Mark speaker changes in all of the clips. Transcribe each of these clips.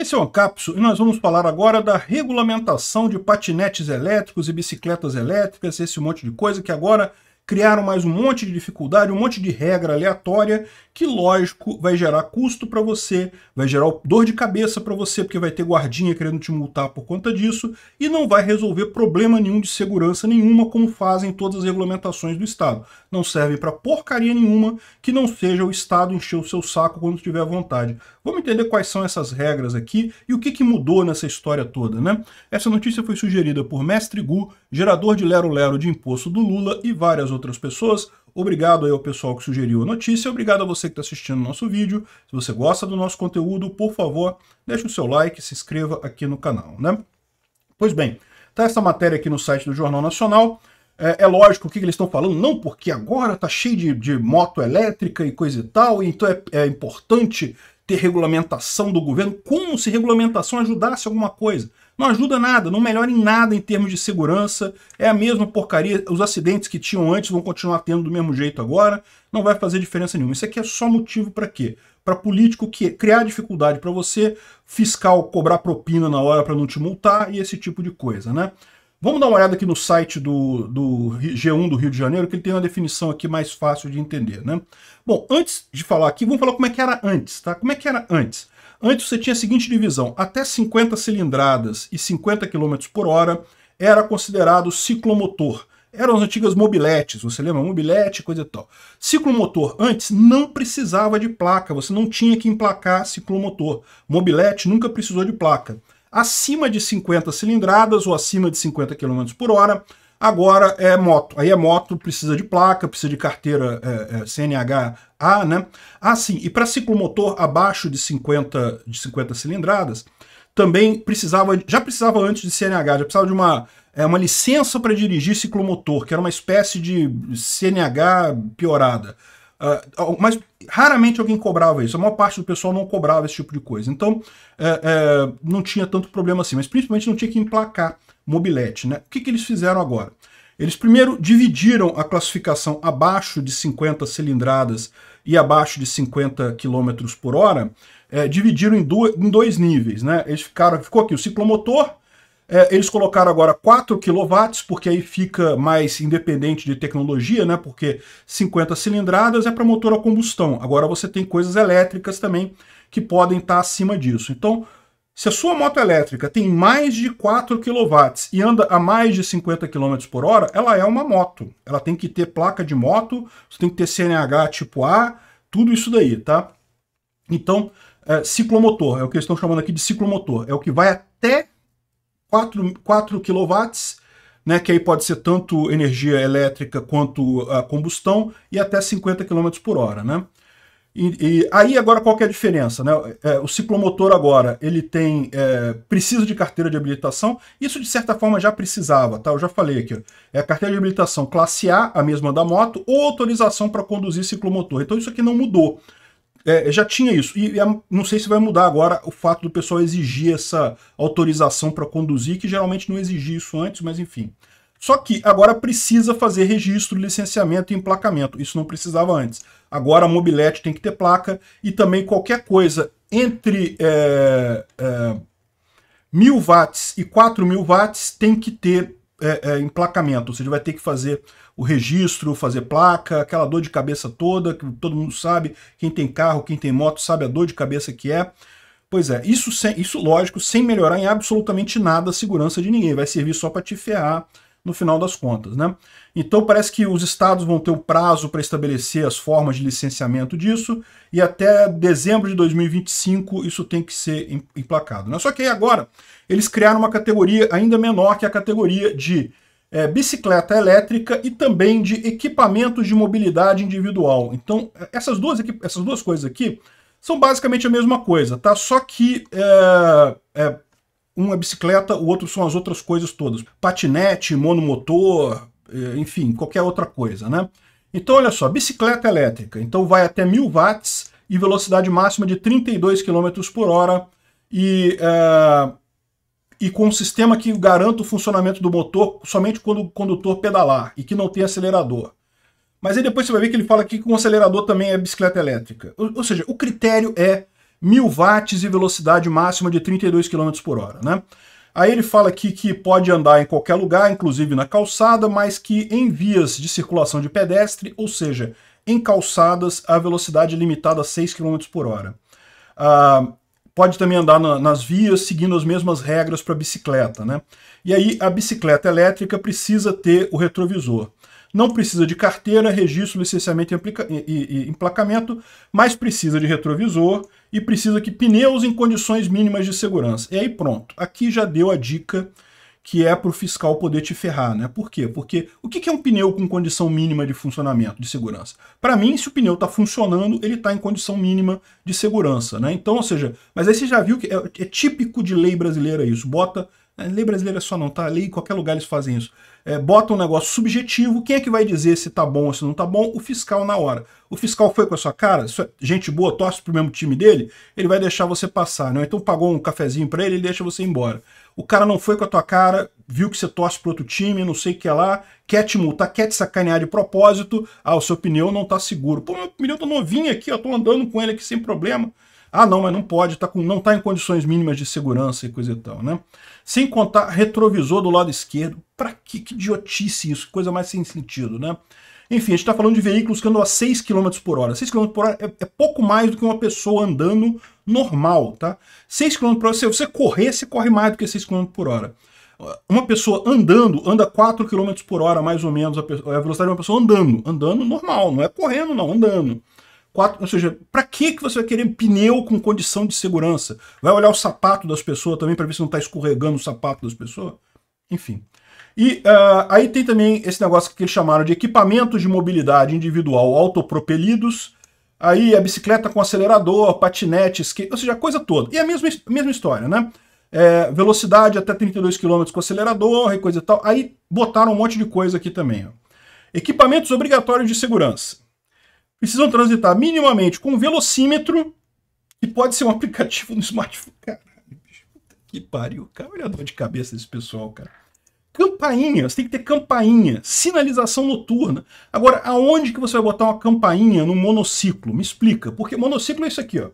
Speaker 1: Esse é o Ancapso e nós vamos falar agora da regulamentação de patinetes elétricos e bicicletas elétricas, esse monte de coisa que agora criaram mais um monte de dificuldade, um monte de regra aleatória, que lógico vai gerar custo para você, vai gerar dor de cabeça para você, porque vai ter guardinha querendo te multar por conta disso, e não vai resolver problema nenhum de segurança nenhuma, como fazem todas as regulamentações do Estado. Não serve para porcaria nenhuma que não seja o Estado encher o seu saco quando tiver vontade. Vamos entender quais são essas regras aqui e o que, que mudou nessa história toda, né? Essa notícia foi sugerida por Mestre Gu, gerador de Lero Lero de imposto do Lula e várias outras pessoas. Obrigado aí ao pessoal que sugeriu a notícia, obrigado a você que está assistindo o nosso vídeo. Se você gosta do nosso conteúdo, por favor, deixe o seu like, se inscreva aqui no canal, né? Pois bem, tá essa matéria aqui no site do Jornal Nacional. É, é lógico o que, que eles estão falando, não porque agora tá cheio de, de moto elétrica e coisa e tal, então é, é importante ter regulamentação do governo, como se regulamentação ajudasse alguma coisa. Não ajuda nada, não melhora em nada em termos de segurança, é a mesma porcaria, os acidentes que tinham antes vão continuar tendo do mesmo jeito agora, não vai fazer diferença nenhuma. Isso aqui é só motivo para quê? Para político que criar dificuldade para você, fiscal cobrar propina na hora para não te multar e esse tipo de coisa, né? Vamos dar uma olhada aqui no site do, do G1 do Rio de Janeiro, que ele tem uma definição aqui mais fácil de entender, né? Bom, antes de falar aqui, vamos falar como é que era antes, tá? Como é que era antes? Antes você tinha a seguinte divisão, até 50 cilindradas e 50 km por hora era considerado ciclomotor. Eram as antigas mobiletes, você lembra? Mobilete, coisa e tal. Ciclomotor antes não precisava de placa, você não tinha que emplacar ciclomotor. Mobilete nunca precisou de placa acima de 50 cilindradas ou acima de 50 km por hora, agora é moto. Aí é moto, precisa de placa, precisa de carteira é, é, CNH A, né? Ah, sim, e para ciclomotor abaixo de 50, de 50 cilindradas, também precisava, já precisava antes de CNH, já precisava de uma, é, uma licença para dirigir ciclomotor, que era uma espécie de CNH piorada. Uh, mas raramente alguém cobrava isso, a maior parte do pessoal não cobrava esse tipo de coisa. Então é, é, não tinha tanto problema assim, mas principalmente não tinha que emplacar mobilete. Né? O que, que eles fizeram agora? Eles primeiro dividiram a classificação abaixo de 50 cilindradas e abaixo de 50 km por hora, é, dividiram em, do, em, dois níveis. Né? Eles ficaram, ficou aqui o ciclomotor, é, eles colocaram agora 4 kW, porque aí fica mais independente de tecnologia, né? Porque 50 cilindradas é para motor a combustão. Agora você tem coisas elétricas também que podem estar tá acima disso. Então, se a sua moto elétrica tem mais de 4 kW e anda a mais de 50 km por hora, ela é uma moto. Ela tem que ter placa de moto, você tem que ter CNH tipo A, tudo isso daí, tá? Então, é, ciclomotor, é o que eles estão chamando aqui de ciclomotor. É o que vai até 4, 4 kW, né, que aí pode ser tanto energia elétrica quanto a combustão, e até 50 km por hora. Né? E, e, aí agora qual é a diferença? Né? É, o ciclomotor agora ele tem é, precisa de carteira de habilitação. Isso de certa forma já precisava, tá? Eu já falei aqui. É a carteira de habilitação classe A, a mesma da moto, ou autorização para conduzir ciclomotor. Então isso aqui não mudou é, já tinha isso. E não sei se vai mudar agora o fato do pessoal exigir essa autorização para conduzir, que geralmente não exigia isso antes, mas enfim. Só que agora precisa fazer registro, licenciamento e emplacamento. Isso não precisava antes. Agora a mobilete tem que ter placa e também qualquer coisa entre é, é, 1000 watts e 4000 watts tem que ter é, é, emplacamento. Ou seja, vai ter que fazer o registro, fazer placa, aquela dor de cabeça toda, que todo mundo sabe, quem tem carro, quem tem moto sabe a dor de cabeça que é. Pois é, isso, sem, isso lógico, sem melhorar em absolutamente nada a segurança de ninguém, vai servir só para te ferrar no final das contas, né? Então parece que os estados vão ter o prazo para estabelecer as formas de licenciamento disso e até dezembro de 2025 isso tem que ser emplacado. Né? Só que aí agora eles criaram uma categoria ainda menor que a categoria de é, bicicleta elétrica e também de equipamentos de mobilidade individual. Então, essas duas, essas duas coisas aqui são basicamente a mesma coisa, tá? Só que é, é, uma bicicleta, o outro são as outras coisas todas. Patinete, monomotor, é, enfim, qualquer outra coisa, né? Então, olha só, bicicleta elétrica. Então, vai até 1000 watts e velocidade máxima de 32 km por hora. E é, e com um sistema que garanta o funcionamento do motor somente quando o condutor pedalar e que não tem acelerador. Mas aí depois você vai ver que ele fala aqui que o acelerador também é bicicleta elétrica. Ou, ou seja, o critério é 1000 watts e velocidade máxima de 32 km por hora, né? Aí ele fala aqui que pode andar em qualquer lugar, inclusive na calçada, mas que em vias de circulação de pedestre, ou seja, em calçadas, a velocidade é limitada a 6 km por hora. Ah, pode também andar na, nas vias seguindo as mesmas regras para bicicleta, né? E aí a bicicleta elétrica precisa ter o retrovisor. Não precisa de carteira, registro, licenciamento e, e, e emplacamento, mas precisa de retrovisor e precisa que pneus em condições mínimas de segurança. E aí pronto, aqui já deu a dica que é para o fiscal poder te ferrar, né? Por quê? Porque o que é um pneu com condição mínima de funcionamento, de segurança? Para mim, se o pneu está funcionando, ele está em condição mínima de segurança, né? Então, ou seja, mas aí você já viu que é, é típico de lei brasileira isso, bota a lei brasileira só não, tá? Lei em qualquer lugar eles fazem isso. É, bota um negócio subjetivo, quem é que vai dizer se tá bom ou se não tá bom? O fiscal na hora. O fiscal foi com a sua cara, é gente boa, torce pro mesmo time dele, ele vai deixar você passar, né? Então pagou um cafezinho para ele, ele deixa você ir embora. O cara não foi com a tua cara, viu que você torce pro outro time, não sei o que é lá, quer te multar, quer te sacanear de propósito, ah, o seu pneu não tá seguro. Pô, meu pneu tá novinho aqui, eu tô andando com ele aqui sem problema. Ah, não, mas não pode, tá com, não está em condições mínimas de segurança e coisa e tal, né? Sem contar retrovisor do lado esquerdo. Para que, que idiotice isso? Coisa mais sem sentido, né? Enfim, a gente está falando de veículos que andam a 6 km por hora. 6 km por hora é, é, pouco mais do que uma pessoa andando normal, tá? 6 km por hora, se você correr, você corre mais do que 6 km por hora. Uma pessoa andando, anda 4 km por hora, mais ou menos, a, a velocidade de uma pessoa andando. Andando normal, não é correndo, não, andando. Quatro, ou seja, para que, que você vai querer pneu com condição de segurança? Vai olhar o sapato das pessoas também para ver se não está escorregando o sapato das pessoas? Enfim. E uh, aí tem também esse negócio que eles chamaram de equipamentos de mobilidade individual autopropelidos. Aí a bicicleta com acelerador, patinete, skate, ou seja, a coisa toda. E a mesma, mesma história, né? É, velocidade até 32 km com acelerador e coisa e tal. Aí botaram um monte de coisa aqui também. Ó. Equipamentos obrigatórios de segurança precisam transitar minimamente com velocímetro, que pode ser um aplicativo no smartphone. Caralho, bicho, que pariu. Cara, olha a dor de cabeça desse pessoal, cara. Campainha, você tem que ter campainha, sinalização noturna. Agora, aonde que você vai botar uma campainha no monociclo? Me explica, porque monociclo é isso aqui, ó.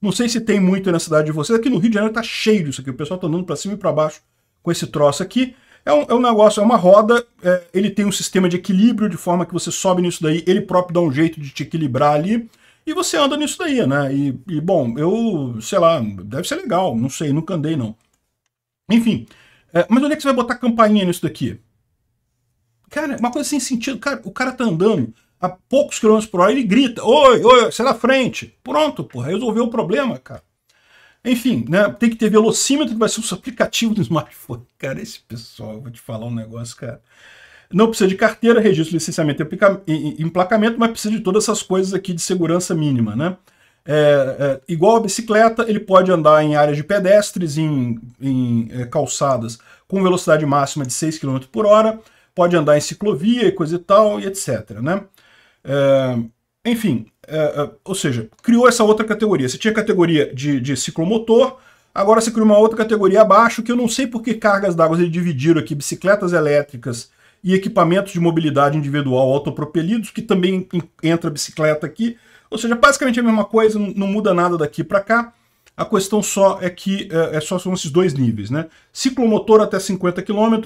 Speaker 1: Não sei se tem muito na cidade de vocês, aqui no Rio de Janeiro tá cheio disso aqui, o pessoal tá andando para cima e para baixo com esse troço aqui. É um, é um negócio, é uma roda, é, ele tem um sistema de equilíbrio, de forma que você sobe nisso daí, ele próprio dá um jeito de te equilibrar ali, e você anda nisso daí, né? E, e bom, eu, sei lá, deve ser legal, não sei, nunca andei não. Enfim, é, mas onde é que você vai botar campainha nisso daqui? Cara, uma coisa sem sentido, cara, o cara tá andando a poucos quilômetros por hora, ele grita, oi, oi, sai na frente. Pronto, porra, resolveu o problema, cara. Enfim, né, tem que ter velocímetro vai ser o aplicativo do smartphone. Cara, esse pessoal, vou te falar um negócio, cara. Não precisa de carteira, registro, licenciamento e emplacamento, mas precisa de todas essas coisas aqui de segurança mínima, né? É, é, igual a bicicleta, ele pode andar em áreas de pedestres, em, em é, calçadas com velocidade máxima de 6 km por hora, pode andar em ciclovia e coisa e tal, e etc. Né? É, enfim, é, é, ou seja, criou essa outra categoria. Você tinha categoria de, de ciclomotor, agora você criou uma outra categoria abaixo, que eu não sei por que cargas d'água eles dividiram aqui, bicicletas elétricas e equipamentos de mobilidade individual autopropelidos, que também entra bicicleta aqui. Ou seja, basicamente a mesma coisa, não muda nada daqui para cá. A questão só é que é, é, só são esses dois níveis, né? Ciclomotor até 50 km,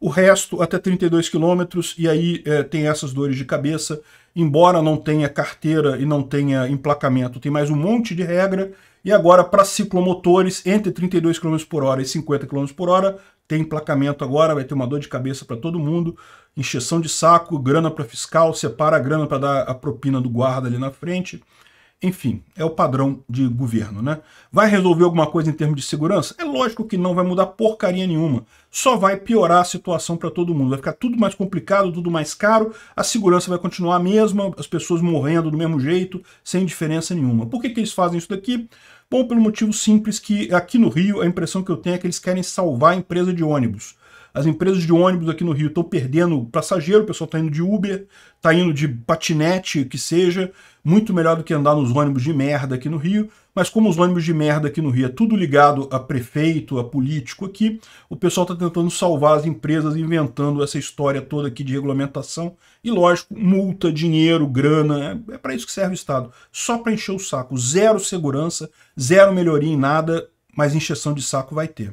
Speaker 1: o resto até 32 km, e aí é, tem essas dores de cabeça embora não tenha carteira e não tenha emplacamento, tem mais um monte de regra. E agora, para ciclomotores, entre 32 km por hora e 50 km por hora, tem emplacamento agora, vai ter uma dor de cabeça para todo mundo, encheção de saco, grana para fiscal, separa a grana para dar a propina do guarda ali na frente. Enfim, é o padrão de governo, né? Vai resolver alguma coisa em termos de segurança? É lógico que não vai mudar porcaria nenhuma. Só vai piorar a situação para todo mundo. Vai ficar tudo mais complicado, tudo mais caro, a segurança vai continuar a mesma, as pessoas morrendo do mesmo jeito, sem diferença nenhuma. Por que, que eles fazem isso daqui? Bom, pelo motivo simples que aqui no Rio a impressão que eu tenho é que eles querem salvar a empresa de ônibus. As empresas de ônibus aqui no Rio estão perdendo passageiro, o pessoal está indo de Uber, está indo de patinete, que seja, muito melhor do que andar nos ônibus de merda aqui no Rio. Mas como os ônibus de merda aqui no Rio é tudo ligado a prefeito, a político aqui, o pessoal está tentando salvar as empresas inventando essa história toda aqui de regulamentação. E lógico, multa, dinheiro, grana, é, é para isso que serve o Estado. Só para encher o saco. Zero segurança, zero melhoria em nada, mas encheção de saco vai ter.